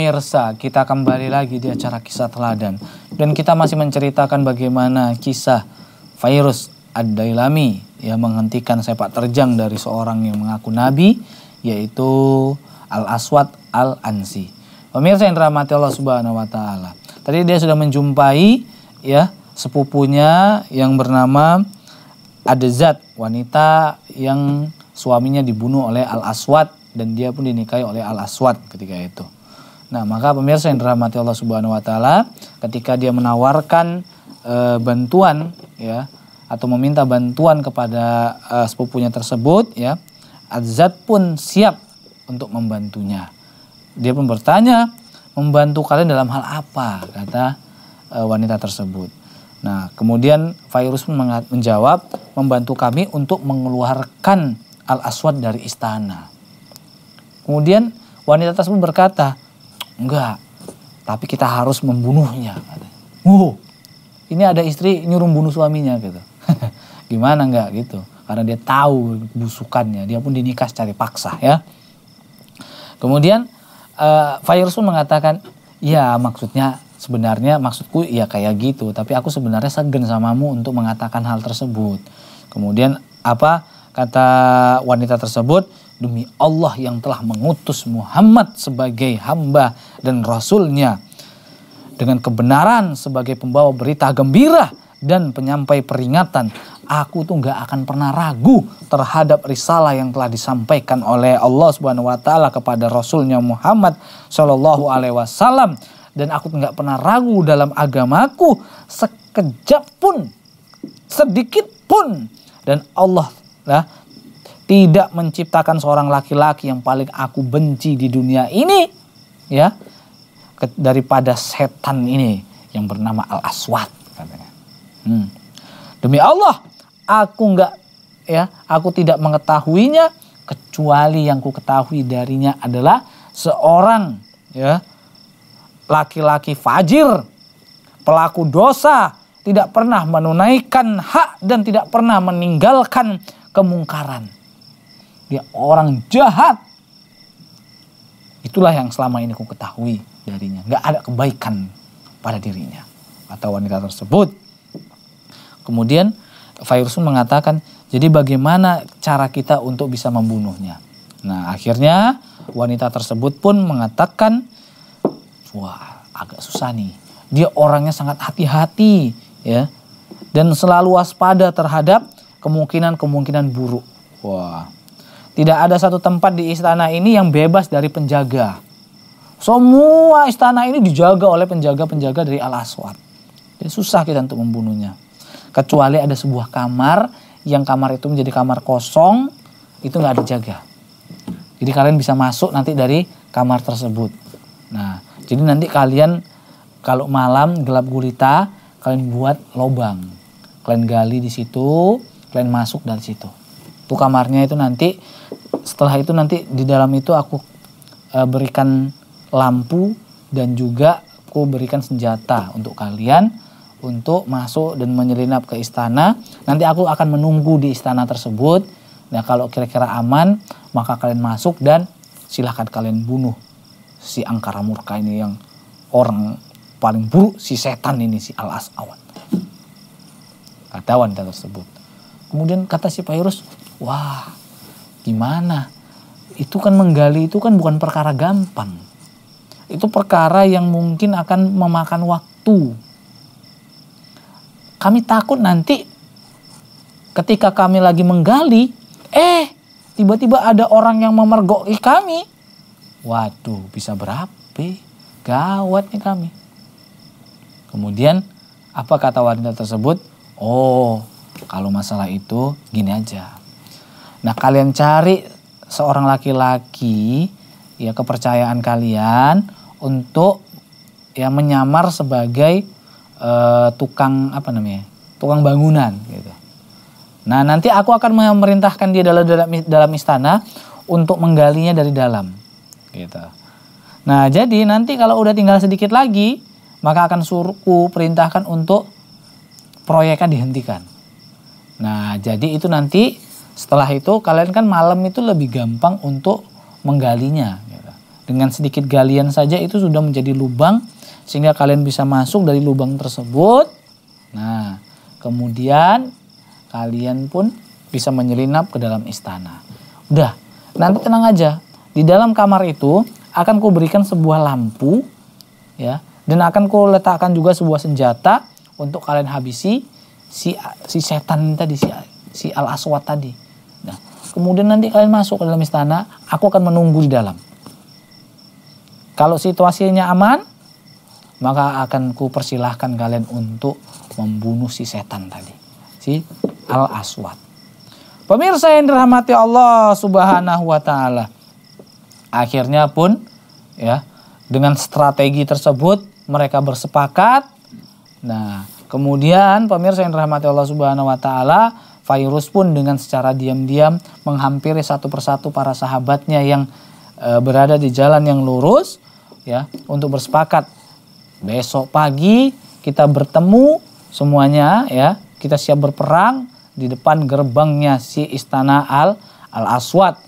Pemirsa, kita kembali lagi di acara kisah teladan dan kita masih menceritakan bagaimana kisah virus Ad-Dailami yang menghentikan sepak terjang dari seorang yang mengaku nabi yaitu Al-Aswad Al-Ansi. Pemirsa yang dirahmati Allah Subhanahu wa taala. Tadi dia sudah menjumpai ya sepupunya yang bernama Adezat, wanita yang suaminya dibunuh oleh Al-Aswad dan dia pun dinikahi oleh Al-Aswad ketika itu. Nah, maka pemirsa yang dirahmati Allah Subhanahu wa taala, ketika dia menawarkan e, bantuan ya atau meminta bantuan kepada e, sepupunya tersebut ya, Azad pun siap untuk membantunya. Dia pun bertanya, "Membantu kalian dalam hal apa?" kata e, wanita tersebut. Nah, kemudian Virus pun menjawab, "Membantu kami untuk mengeluarkan Al-Aswad dari istana." Kemudian wanita tersebut berkata, Enggak. Tapi kita harus membunuhnya. Oh, ini ada istri nyuruh bunuh suaminya gitu. Gimana enggak gitu. Karena dia tahu busukannya. Dia pun dinikah secara paksa ya. Kemudian uh, pun mengatakan, ya maksudnya sebenarnya maksudku ya kayak gitu. Tapi aku sebenarnya segen samamu untuk mengatakan hal tersebut. Kemudian apa kata wanita tersebut? Demi Allah yang telah mengutus Muhammad sebagai hamba dan rasulnya. Dengan kebenaran sebagai pembawa berita gembira dan penyampai peringatan aku tuh nggak akan pernah ragu terhadap risalah yang telah disampaikan oleh Allah Subhanahu wa taala kepada rasulnya Muhammad Shallallahu alaihi wasallam. Dan aku nggak pernah ragu dalam agamaku sekejap pun sedikit pun. Dan Allah lah tidak menciptakan seorang laki-laki yang paling aku benci di dunia ini ya daripada setan ini yang bernama Al Aswad katanya. Hmm. Demi Allah, aku nggak ya, aku tidak mengetahuinya kecuali yang ku ketahui darinya adalah seorang ya laki-laki fajir, pelaku dosa, tidak pernah menunaikan hak dan tidak pernah meninggalkan kemungkaran. Dia orang jahat. Itulah yang selama ini ku ketahui darinya. Gak ada kebaikan pada dirinya. Atau wanita tersebut. Kemudian Fairusun mengatakan, jadi bagaimana cara kita untuk bisa membunuhnya? Nah akhirnya wanita tersebut pun mengatakan, wah agak susah nih. Dia orangnya sangat hati-hati ya. Dan selalu waspada terhadap kemungkinan-kemungkinan buruk. Wah tidak ada satu tempat di istana ini yang bebas dari penjaga. Semua istana ini dijaga oleh penjaga-penjaga dari Al-Aswad. Jadi susah kita untuk membunuhnya. Kecuali ada sebuah kamar yang kamar itu menjadi kamar kosong, itu nggak jaga. Jadi kalian bisa masuk nanti dari kamar tersebut. Nah, jadi nanti kalian kalau malam gelap gulita, kalian buat lobang. Kalian gali di situ, kalian masuk dari situ. Kamarnya itu nanti setelah itu nanti di dalam itu aku uh, berikan lampu dan juga aku berikan senjata untuk kalian untuk masuk dan menyelinap ke istana. Nanti aku akan menunggu di istana tersebut. Nah kalau kira-kira aman maka kalian masuk dan silahkan kalian bunuh si angkara murka ini yang orang paling buruk si setan ini si al asawat kata wanita tersebut kemudian kata si Pairus wah Gimana? Itu kan menggali itu kan bukan perkara gampang. Itu perkara yang mungkin akan memakan waktu. Kami takut nanti ketika kami lagi menggali, eh tiba-tiba ada orang yang memergoki kami. Waduh, bisa berapa? Gawat nih kami. Kemudian apa kata wanita tersebut? Oh, kalau masalah itu gini aja. Nah, kalian cari seorang laki-laki ya kepercayaan kalian untuk ya menyamar sebagai uh, tukang apa namanya? tukang bangunan gitu. Nah, nanti aku akan memerintahkan dia dalam dalam dalam istana untuk menggalinya dari dalam gitu. Nah, jadi nanti kalau udah tinggal sedikit lagi, maka akan suruhku perintahkan untuk proyeknya dihentikan. Nah, jadi itu nanti setelah itu kalian kan malam itu lebih gampang untuk menggalinya. Gitu. dengan sedikit galian saja itu sudah menjadi lubang sehingga kalian bisa masuk dari lubang tersebut. Nah, kemudian kalian pun bisa menyelinap ke dalam istana. Udah, nanti tenang aja. Di dalam kamar itu akan kuberikan sebuah lampu ya dan akan ku letakkan juga sebuah senjata untuk kalian habisi si si setan tadi si si al aswad tadi. Kemudian nanti kalian masuk ke dalam istana, aku akan menunggu di dalam. Kalau situasinya aman, maka akan ku persilahkan kalian untuk membunuh si setan tadi, si al aswad. Pemirsa yang dirahmati Allah Subhanahu wa taala. Akhirnya pun ya, dengan strategi tersebut mereka bersepakat. Nah, kemudian pemirsa yang dirahmati Allah Subhanahu wa taala, virus pun dengan secara diam-diam menghampiri satu persatu para sahabatnya yang e, berada di jalan yang lurus ya untuk bersepakat. Besok pagi kita bertemu semuanya ya, kita siap berperang di depan gerbangnya si istana Al Al Aswad.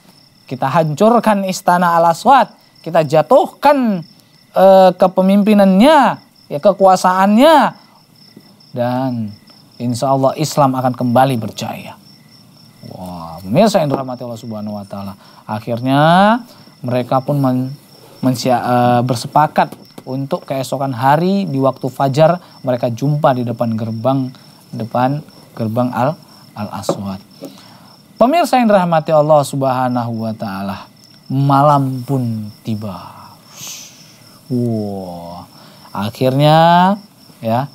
Kita hancurkan istana Al Aswad, kita jatuhkan uh, kepemimpinannya, ya kekuasaannya. Dan insya Allah Islam akan kembali berjaya. Wah, pemirsa yang dirahmati Allah Subhanahu wa taala. Akhirnya mereka pun men, mensia, uh, bersepakat untuk keesokan hari di waktu fajar mereka jumpa di depan gerbang depan gerbang Al Al Aswad. Pemirsa yang dirahmati Allah Subhanahu wa taala, malam pun tiba. Wow. Akhirnya ya,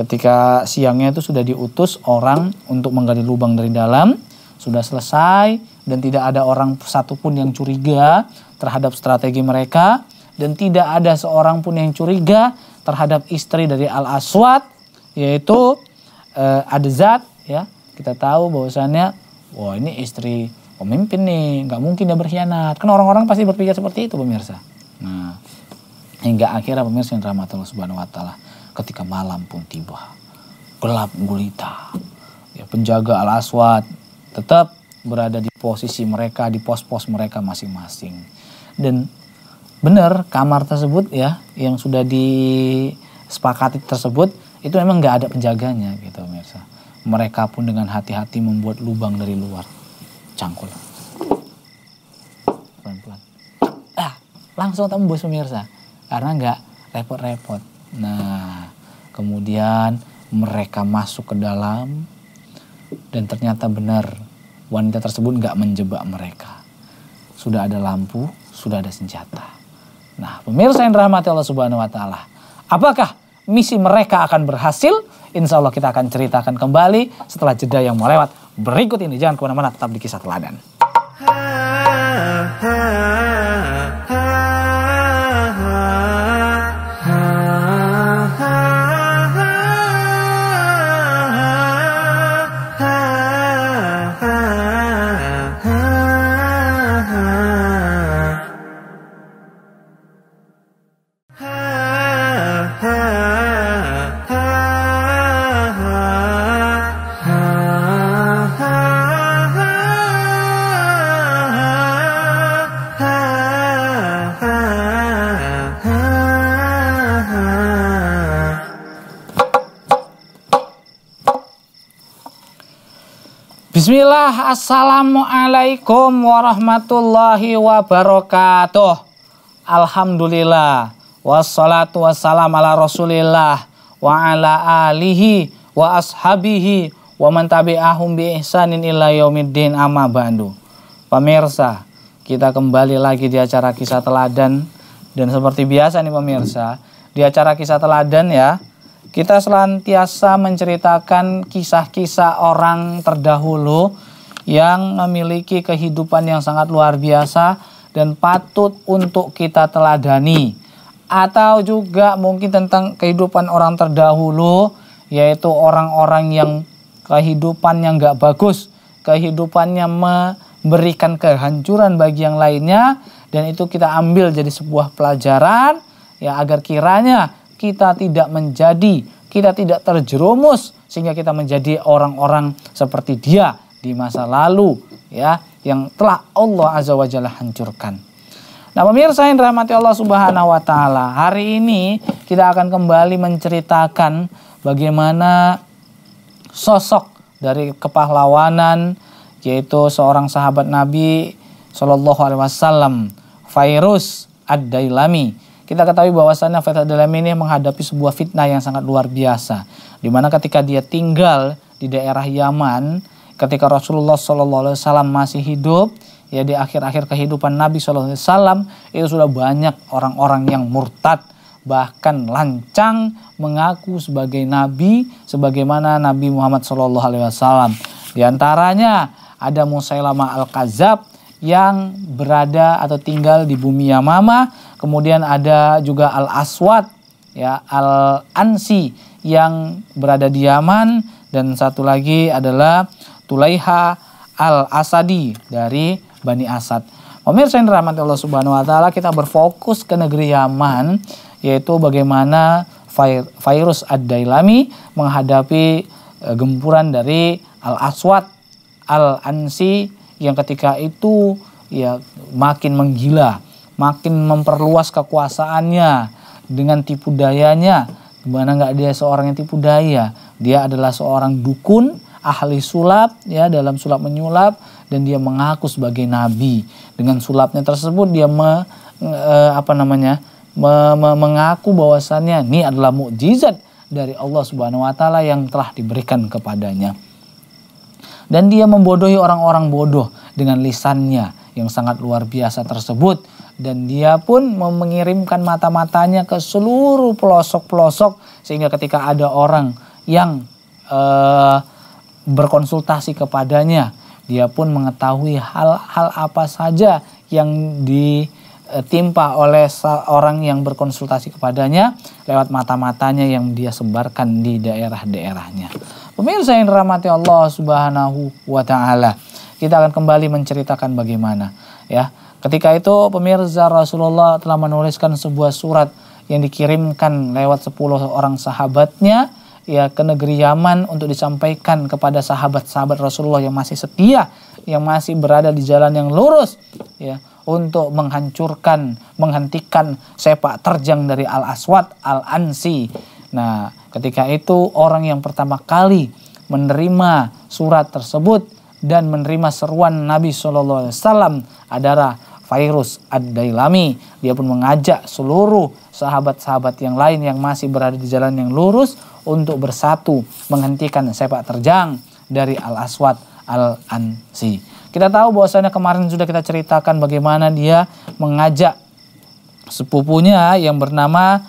ketika siangnya itu sudah diutus orang untuk menggali lubang dari dalam, sudah selesai dan tidak ada orang satupun yang curiga terhadap strategi mereka dan tidak ada seorang pun yang curiga terhadap istri dari Al Aswad yaitu uh, Adzat ya. Kita tahu bahwasannya wah ini istri pemimpin nih nggak mungkin dia berkhianat. Kan orang-orang pasti berpikir seperti itu pemirsa. Nah Hingga akhirnya pemirsa yang rahmat Allah subhanahu wa ta'ala ketika malam pun tiba. Gelap gulita. Ya, penjaga al-aswad tetap berada di posisi mereka, di pos-pos mereka masing-masing. Dan benar kamar tersebut ya yang sudah disepakati tersebut itu memang nggak ada penjaganya gitu pemirsa. Mereka pun dengan hati-hati membuat lubang dari luar. Cangkul. Pelan-pelan. Ah, langsung tembus pemirsa karena nggak repot-repot. Nah, kemudian mereka masuk ke dalam dan ternyata benar wanita tersebut nggak menjebak mereka. Sudah ada lampu, sudah ada senjata. Nah, pemirsa yang rahmati Allah Subhanahu wa taala, apakah misi mereka akan berhasil? Insya Allah kita akan ceritakan kembali setelah jeda yang mau lewat. Berikut ini jangan ke mana-mana tetap di kisah teladan. Bismillah, Assalamualaikum warahmatullahi wabarakatuh. Alhamdulillah, wassalatu wassalam ala rasulillah, wa ala alihi wa ashabihi, wa man tabi'ahum bi ihsanin illa yaumiddin amma ba'du. Pemirsa, kita kembali lagi di acara kisah teladan. Dan seperti biasa nih pemirsa, di acara kisah teladan ya, kita selantiasa menceritakan kisah-kisah orang terdahulu yang memiliki kehidupan yang sangat luar biasa dan patut untuk kita teladani. Atau juga mungkin tentang kehidupan orang terdahulu, yaitu orang-orang yang kehidupan yang gak bagus, kehidupannya memberikan kehancuran bagi yang lainnya, dan itu kita ambil jadi sebuah pelajaran, ya agar kiranya kita tidak menjadi, kita tidak terjerumus sehingga kita menjadi orang-orang seperti dia di masa lalu ya yang telah Allah Azza wa Jalla hancurkan. Nah, pemirsa yang dirahmati Allah Subhanahu wa taala, hari ini kita akan kembali menceritakan bagaimana sosok dari kepahlawanan yaitu seorang sahabat Nabi Shallallahu alaihi wasallam, Fairuz Ad-Dailami. Kita ketahui bahwasannya Fairuz Ad-Dailami ini menghadapi sebuah fitnah yang sangat luar biasa, di mana ketika dia tinggal di daerah Yaman, ketika Rasulullah wasallam masih hidup, ya di akhir-akhir kehidupan Nabi Wasallam itu sudah banyak orang-orang yang murtad bahkan lancang mengaku sebagai nabi sebagaimana Nabi Muhammad Wasallam. Di antaranya ada Musailamah al-Kazab yang berada atau tinggal di bumi Yamama, kemudian ada juga Al-Aswad ya Al-Ansi yang berada di Yaman dan satu lagi adalah Tulaiha Al-Asadi dari Bani Asad. Pemirsa yang dirahmati Allah Subhanahu wa taala, kita berfokus ke negeri Yaman yaitu bagaimana virus Ad-Dailami menghadapi e, gempuran dari Al-Aswad Al-Ansi yang ketika itu ya makin menggila, makin memperluas kekuasaannya dengan tipu dayanya. Gimana nggak dia seorang yang tipu daya? Dia adalah seorang dukun, ahli sulap ya dalam sulap menyulap dan dia mengaku sebagai nabi. Dengan sulapnya tersebut dia me, e, apa namanya? Me, me, mengaku bahwasannya ini adalah mukjizat dari Allah Subhanahu wa taala yang telah diberikan kepadanya. Dan dia membodohi orang-orang bodoh dengan lisannya yang sangat luar biasa tersebut dan dia pun mengirimkan mata-matanya ke seluruh pelosok-pelosok sehingga ketika ada orang yang uh, berkonsultasi kepadanya dia pun mengetahui hal-hal apa saja yang ditimpa oleh seorang yang berkonsultasi kepadanya lewat mata-matanya yang dia sebarkan di daerah-daerahnya. Pemirsa yang dirahmati Allah Subhanahu wa taala. Kita akan kembali menceritakan bagaimana ya. Ketika itu pemirsa Rasulullah telah menuliskan sebuah surat yang dikirimkan lewat 10 orang sahabatnya ya ke negeri Yaman untuk disampaikan kepada sahabat-sahabat Rasulullah yang masih setia, yang masih berada di jalan yang lurus ya untuk menghancurkan, menghentikan sepak terjang dari Al-Aswad, Al-Ansi. Nah, ketika itu orang yang pertama kali menerima surat tersebut dan menerima seruan Nabi Shallallahu Alaihi Wasallam adalah Virus Ad-Dailami. Dia pun mengajak seluruh sahabat-sahabat yang lain yang masih berada di jalan yang lurus untuk bersatu menghentikan sepak terjang dari Al-Aswad Al-Ansi. Kita tahu bahwasanya kemarin sudah kita ceritakan bagaimana dia mengajak sepupunya yang bernama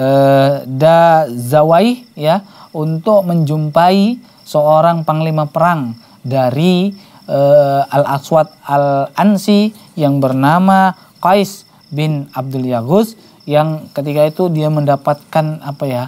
uh, Da Zawai ya untuk menjumpai seorang panglima perang dari uh, Al-Aswad Al-Ansi yang bernama Qais bin Abdul Yagus yang ketika itu dia mendapatkan apa ya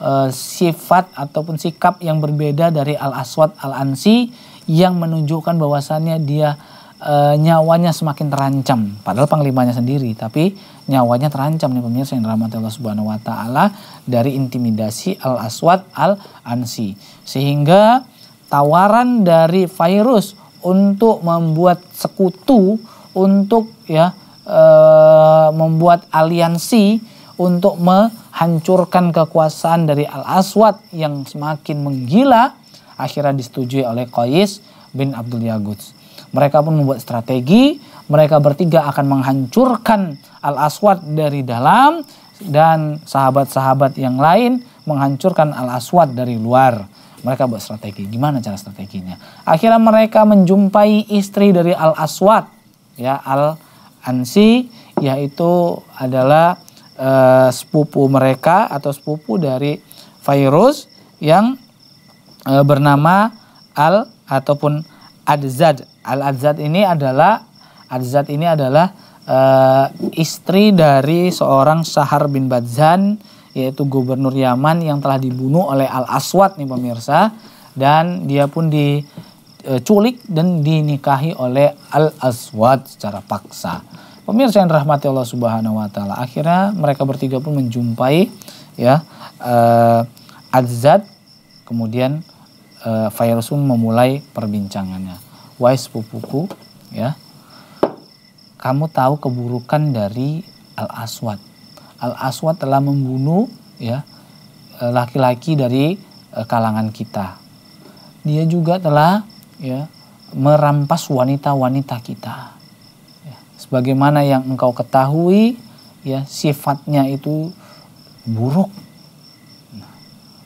uh, sifat ataupun sikap yang berbeda dari Al Aswad Al Ansi yang menunjukkan bahwasannya dia uh, nyawanya semakin terancam. Padahal panglimanya sendiri tapi nyawanya terancam nih pemirsa yang dirahmati Allah Subhanahu wa taala dari intimidasi Al Aswad Al Ansi sehingga tawaran dari virus untuk membuat sekutu untuk ya uh, membuat aliansi untuk menghancurkan kekuasaan dari Al-Aswad yang semakin menggila akhirnya disetujui oleh Qais bin Abdul Yaguts. Mereka pun membuat strategi, mereka bertiga akan menghancurkan Al-Aswad dari dalam dan sahabat-sahabat yang lain menghancurkan Al-Aswad dari luar. Mereka buat strategi. Gimana cara strateginya? Akhirnya mereka menjumpai istri dari Al-Aswad, ya Al-Ansi, yaitu adalah uh, sepupu mereka atau sepupu dari virus yang uh, bernama Al ataupun Adzad. Al Adzad ini adalah Adzad ini adalah uh, istri dari seorang Sahar bin Badzan yaitu gubernur Yaman yang telah dibunuh oleh Al Aswad nih pemirsa dan dia pun diculik dan dinikahi oleh Al Aswad secara paksa. Pemirsa yang rahmati Allah Subhanahu wa taala. Akhirnya mereka bertiga pun menjumpai ya uh, Adzad kemudian uh, memulai perbincangannya. Wahai sepupuku ya. kamu tahu keburukan dari Al-Aswad. Al-Aswad telah membunuh ya eh, laki-laki dari eh, kalangan kita. Dia juga telah ya merampas wanita-wanita kita. Ya, sebagaimana yang engkau ketahui ya sifatnya itu buruk. Nah,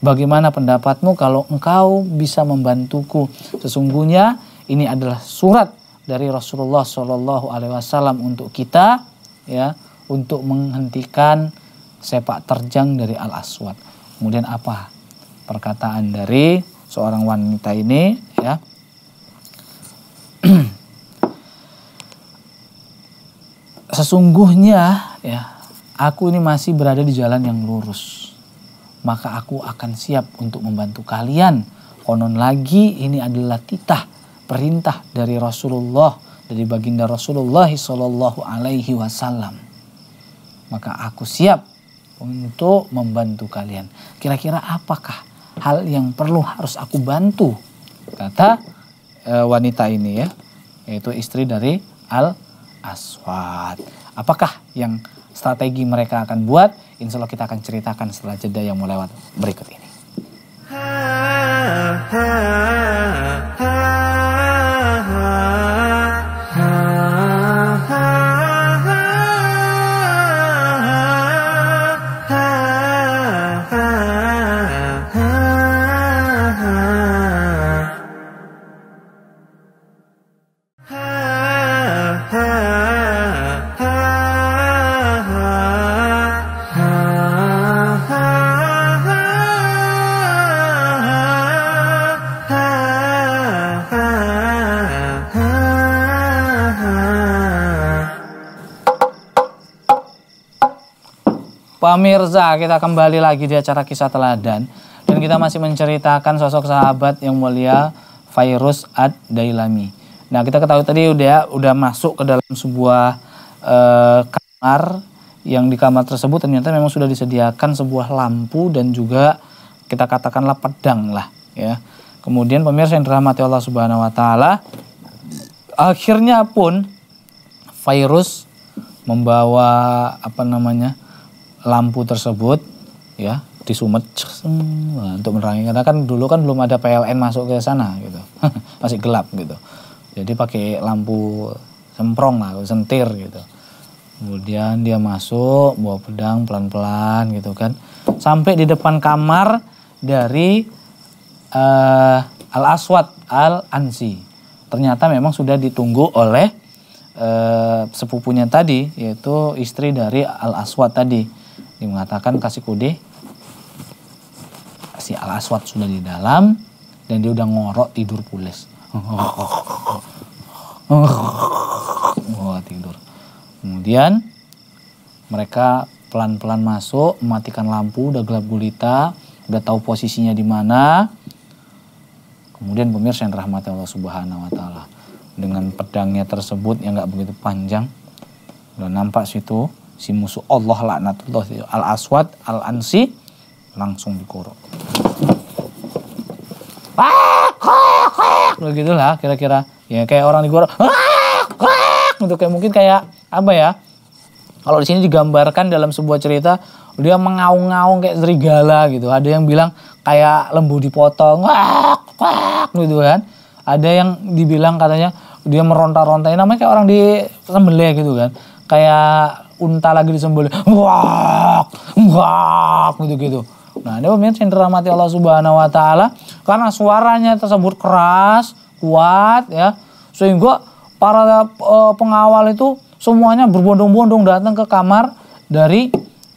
bagaimana pendapatmu kalau engkau bisa membantuku? Sesungguhnya ini adalah surat dari Rasulullah Shallallahu Alaihi Wasallam untuk kita ya untuk menghentikan sepak terjang dari Al Aswad. Kemudian apa perkataan dari seorang wanita ini ya sesungguhnya ya aku ini masih berada di jalan yang lurus. Maka aku akan siap untuk membantu kalian. Konon lagi ini adalah titah perintah dari Rasulullah dari baginda Rasulullah Shallallahu Alaihi Wasallam. Maka aku siap untuk membantu kalian. Kira-kira apakah hal yang perlu harus aku bantu? Kata e, wanita ini ya yaitu istri dari Al Aswad apakah yang strategi mereka akan buat? Insya Allah kita akan ceritakan setelah jeda yang mau lewat berikut ini Pemirsa, kita kembali lagi di acara kisah teladan dan kita masih menceritakan sosok sahabat yang mulia Virus Ad Dailami. Nah, kita ketahui tadi udah udah masuk ke dalam sebuah uh, kamar yang di kamar tersebut ternyata memang sudah disediakan sebuah lampu dan juga kita katakanlah pedang lah ya. Kemudian pemirsa yang dirahmati Allah Subhanahu wa taala akhirnya pun virus membawa apa namanya? Lampu tersebut ya di Sumet untuk menerangi. Karena kan dulu kan belum ada PLN masuk ke sana gitu. Masih gelap gitu. Jadi pakai lampu semprong lah sentir gitu. Kemudian dia masuk bawa pedang pelan-pelan gitu kan. Sampai di depan kamar dari uh, Al Aswad Al Ansi ternyata memang sudah ditunggu oleh uh, sepupunya tadi yaitu istri dari Al Aswad tadi dia mengatakan kasih kode. Si al aswad sudah di dalam dan dia udah ngorok tidur pules. Oh, tidur. Kemudian mereka pelan-pelan masuk mematikan lampu udah gelap gulita udah tahu posisinya di mana. Kemudian pemirsa yang rahmat Allah subhanahu wa ta'ala dengan pedangnya tersebut yang nggak begitu panjang udah nampak situ si musuh Allah laknatullah al aswad al ansi langsung dikuruk. Begitulah kira-kira. Ya kayak orang digorok untuk kayak mungkin kayak apa ya? Kalau di sini digambarkan dalam sebuah cerita dia mengaung-ngaung kayak serigala gitu. Ada yang bilang kayak lembu dipotong. Gitu kan. Ada yang dibilang katanya dia meronta-ronta namanya kayak orang di sembelih gitu kan. Kayak unta lagi disembelih wah wah gitu gitu nah ini pemirsa yang dirahmati Allah Subhanahu Wa Taala karena suaranya tersebut keras kuat ya sehingga para uh, pengawal itu semuanya berbondong-bondong datang ke kamar dari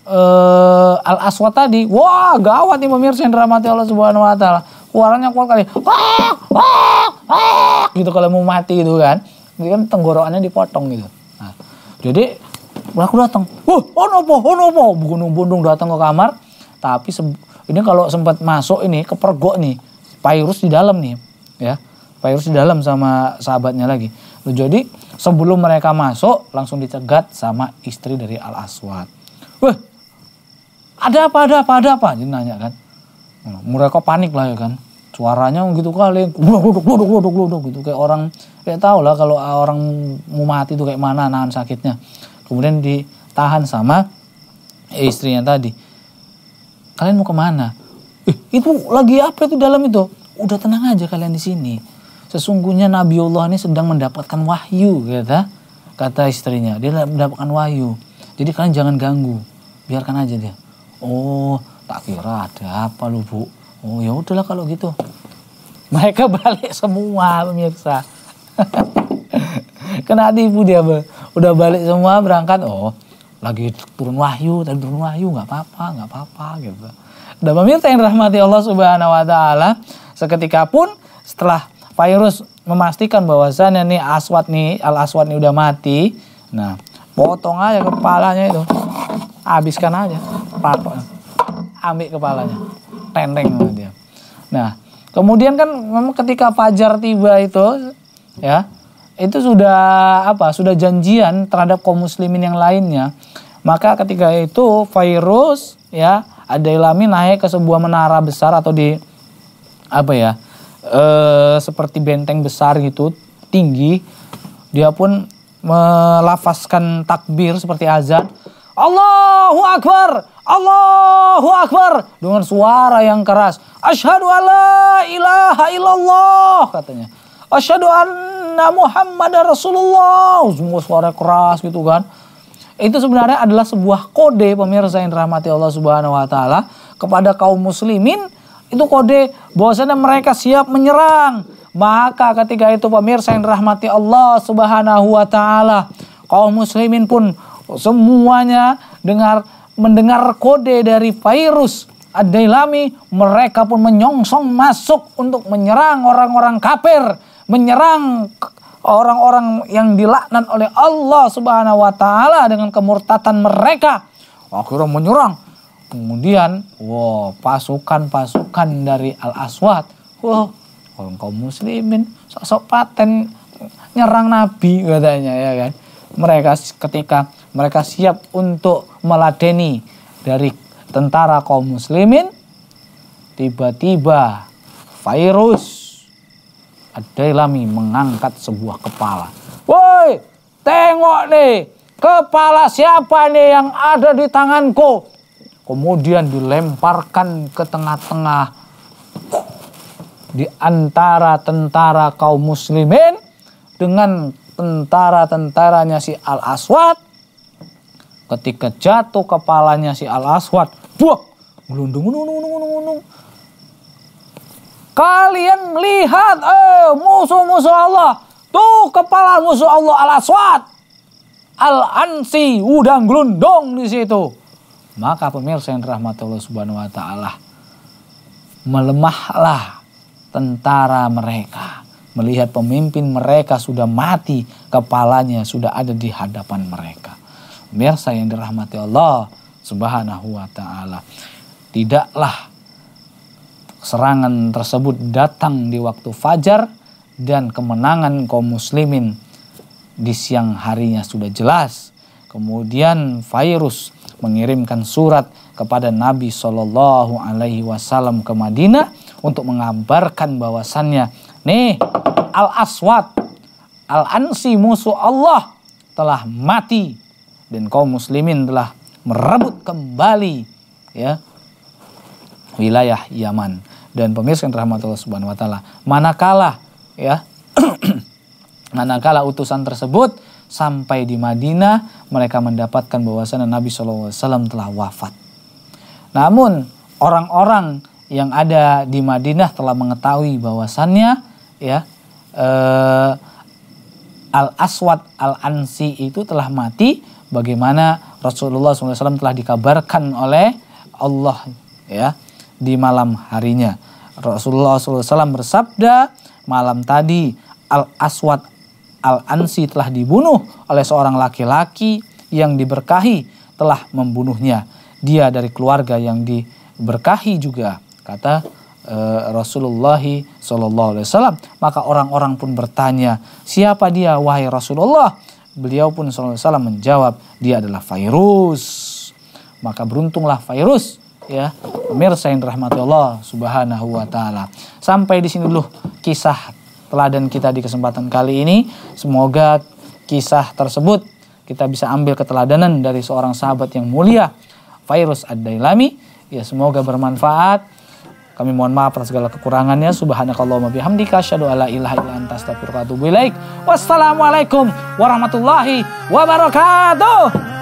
uh, Al Aswad tadi. Wah, gawat nih pemirsa yang dirahmati Allah Subhanahu wa taala. Suaranya kuat kali. Wah, wah, wah, gitu kalau mau mati gitu kan. Ini kan tenggorokannya dipotong gitu. Nah, jadi aku datang wah oh nopo oh nopo. Bondong datang ke kamar. Tapi ini kalau sempat masuk ini ke pergok nih Pairus di dalam nih ya. Pairus di dalam sama sahabatnya lagi. Jadi sebelum mereka masuk langsung dicegat sama istri dari Al Aswad wah ada apa ada apa ada apa? Jadi nanya kan. Mereka panik lah ya kan. Suaranya gitu kali. Gluduk gluduk gluduk gluduk gitu. Kayak orang kayak tau lah kalau orang mau mati itu kayak mana nahan sakitnya kemudian ditahan sama istrinya tadi. Kalian mau ke mana? Eh, itu lagi apa itu dalam itu? Udah tenang aja kalian di sini. Sesungguhnya Nabi Allah ini sedang mendapatkan wahyu kata kata istrinya. Dia mendapatkan wahyu. Jadi kalian jangan ganggu. Biarkan aja dia. Oh tak kira ada apa lu bu. Oh ya udahlah kalau gitu. Mereka balik semua pemirsa. Kena tipu dia. Udah balik semua berangkat oh lagi turun wahyu tadi turun wahyu nggak apa-apa nggak apa-apa gitu. Dan pemirsa yang rahmati Allah subhanahu wa taala seketika pun setelah virus memastikan bahwasannya nih aswat nih al aswat nih udah mati nah potong aja kepalanya itu. Habiskan aja patok ambil kepalanya tenteng dia. Nah kemudian kan memang ketika fajar tiba itu ya itu sudah apa sudah janjian terhadap kaum muslimin yang lainnya. Maka ketika itu virus ya ada ilami naik ke sebuah menara besar atau di apa ya e, seperti benteng besar gitu tinggi. Dia pun melafazkan takbir seperti azan. Allahu Akbar! Allahu Akbar! Dengan suara yang keras. Asyhadu alla ilaha illallah katanya. Asyhadu anna Muhammad Rasulullah. Semua suara keras gitu kan. Itu sebenarnya adalah sebuah kode pemirsa yang dirahmati Allah Subhanahu wa taala kepada kaum muslimin itu kode bahwasanya mereka siap menyerang. Maka ketika itu pemirsa yang dirahmati Allah Subhanahu wa taala, kaum muslimin pun semuanya dengar mendengar kode dari virus Ad-Dailami, mereka pun menyongsong masuk untuk menyerang orang-orang kafir, menyerang orang-orang yang dilaknat oleh Allah Subhanahu wa taala dengan kemurtatan mereka. Akhirnya menyerang. Kemudian, wow, pasukan-pasukan dari Al-Aswad, wow, orang kaum muslimin sok-sok paten nyerang nabi katanya ya kan. Mereka ketika mereka siap untuk meladeni dari tentara kaum muslimin tiba-tiba virus Ad-Dailami mengangkat sebuah kepala. Woi, tengok nih, kepala siapa nih yang ada di tanganku? Kemudian dilemparkan ke tengah-tengah di antara tentara kaum muslimin dengan tentara-tentaranya si Al-Aswad Ketika jatuh kepalanya si Al-Aswad, buak, gelundung, gelundung, gelundung, gelundung. Kalian lihat, eh, musuh-musuh Allah. Tuh kepala musuh Allah Al-Aswad. Al-Ansi, udang gelundung di situ. Maka pemirsa yang rahmat Allah subhanahu wa ta'ala. Melemahlah tentara mereka. Melihat pemimpin mereka sudah mati, kepalanya sudah ada di hadapan mereka. Pemirsa yang dirahmati Allah Subhanahu wa taala. Tidaklah serangan tersebut datang di waktu fajar dan kemenangan kaum muslimin di siang harinya sudah jelas. Kemudian virus mengirimkan surat kepada Nabi Shallallahu Alaihi Wasallam ke Madinah untuk mengabarkan bahwasannya nih Al Aswad Al Ansi musuh Allah telah mati dan kaum muslimin telah merebut kembali ya wilayah Yaman dan pemirsa yang rahmat Allah Subhanahu wa taala. Manakala ya manakala utusan tersebut sampai di Madinah mereka mendapatkan bahwasannya Nabi SAW telah wafat. Namun orang-orang yang ada di Madinah telah mengetahui bahwasannya ya eh, Al Aswad Al Ansi itu telah mati bagaimana Rasulullah SAW telah dikabarkan oleh Allah ya di malam harinya. Rasulullah SAW bersabda malam tadi Al Aswad Al Ansi telah dibunuh oleh seorang laki-laki yang diberkahi telah membunuhnya. Dia dari keluarga yang diberkahi juga kata uh, Rasulullah SAW. Maka orang-orang pun bertanya, siapa dia wahai Rasulullah? Beliau pun SAW menjawab, dia adalah virus. Maka beruntunglah virus ya pemirsa yang dirahmati Allah Subhanahu wa taala. Sampai di sini dulu kisah teladan kita di kesempatan kali ini. Semoga kisah tersebut kita bisa ambil keteladanan dari seorang sahabat yang mulia, Virus Ad-Dailami. Ya semoga bermanfaat. Kami mohon maaf atas segala kekurangannya. Subhanakallahumma bihamdika asyhadu alla ilaha illa anta astaghfiruka wa atubu ilaik. Wassalamualaikum warahmatullahi wabarakatuh.